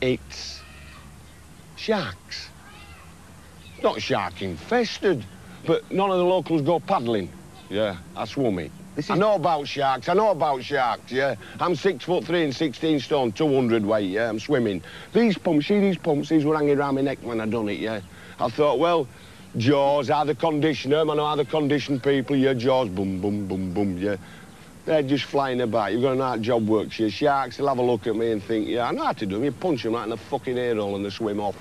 It's sharks. Not shark infested, but none of the locals go paddling. Yeah, I swum it. This I know about sharks, I know about sharks, yeah. I'm six foot three and 16 stone, 200 weight, yeah, I'm swimming. These pumps, see these pumps, these were hanging around my neck when I done it, yeah. I thought, well, Jaws are the conditioner, I know how the condition people, yeah, Jaws, boom, boom, boom, boom, yeah. They're just flying about. You've got know how job works. Your sharks, they'll have a look at me and think, yeah, I know how to do them. You punch them right in the fucking ear hole and they swim off.